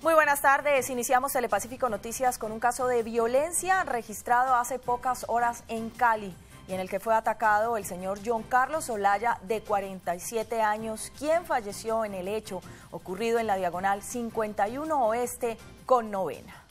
Muy buenas tardes. Iniciamos Telepacífico Noticias con un caso de violencia registrado hace pocas horas en Cali y en el que fue atacado el señor John Carlos Olaya, de 47 años, quien falleció en el hecho ocurrido en la diagonal 51 Oeste con novena.